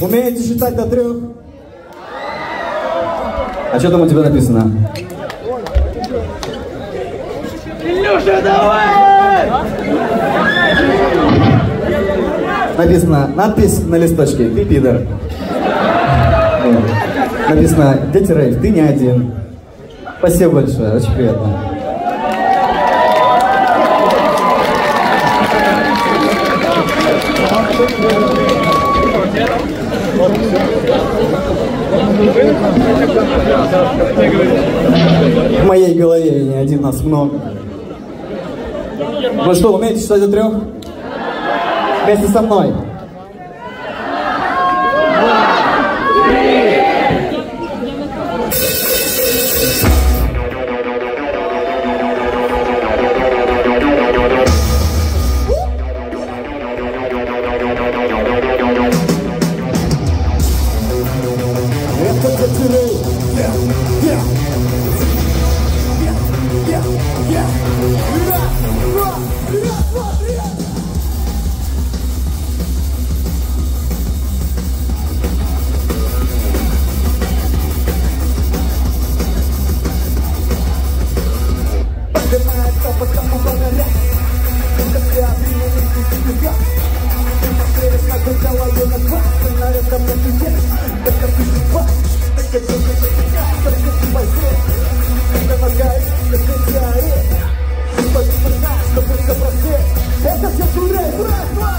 Умеете считать до трех? А что там у тебя написано? Илюша, давай! Написано, надпись на листочке, ты пидор. Написано, дети Рейв, ты не один. Спасибо большое, очень приятно. В моей голове не один, нас много. Ну что, умеете считать до трех? Вместе со мной. listen yeah, yeah, Yeah, yeah. Yeah, yeah, yeah. yeah.